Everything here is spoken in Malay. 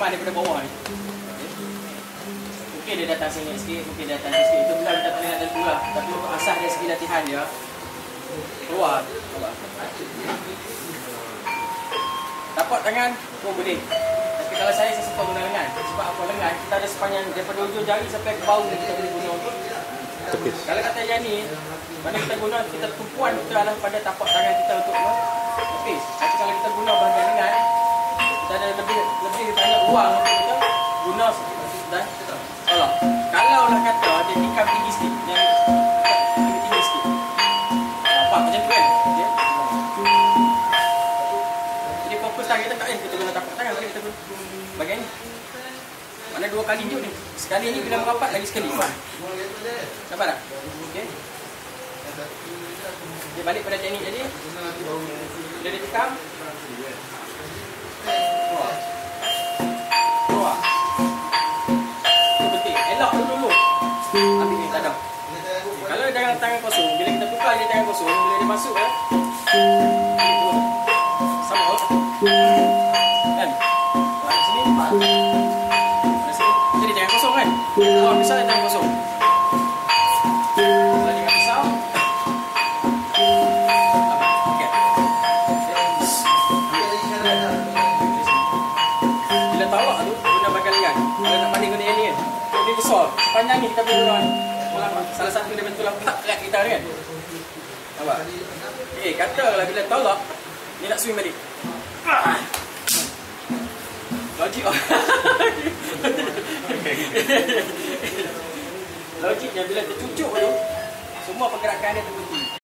Aman daripada bawah ni. Mungkin dia datang sini sikit, mungkin dia datang sikit. Itu bukan kita nak tentu lah. Tapi untuk asas dari segi latihan dia, keluar. Tapak tangan pun boleh. Tapi kalau saya, saya suka guna lengan. Sebab apa lengan, kita ada sepanjang daripada ujung jari sampai ke bau kita boleh guna untuk Tepis. kalau kata yang ni, mana kita guna kita tumpuan kita adalah pada tapak tangan kita ada lebih lebih banyak untuk kita guna dan tolak. Kalau lah kata dia tikam tinggi sikit, yang tinggi tinggi sikit. Nampak macam tu kan? Dia, jadi fokus tangan kita tak payah kita guna tapak tangan, tapi kita guna bahagian ni. Mana dua kali je ni. Sekali ni bila merapat lagi sekali. Faham? Nampak tak? Okey. Dia balik pada teknik tadi. Bila dia tikam. Ambil ni ada. Kalau jangan tangan kosong, bila kita tukar dia tangan kosong, bila dia masuk dulu. Sama. Kan? Kat sini. Kat sini. Jadi tangan kosong kan? Oh, misalnya tangan kosong. Dia besar. Sepanjang ni kita boleh. Ulama. Salah satu dia betul lah kerat kita kan. Nampak? Eh, katalah bila tolak ni nak swing balik. Logik oh. Logiknya bila tercucuk tu semua pergerakan dia terhenti.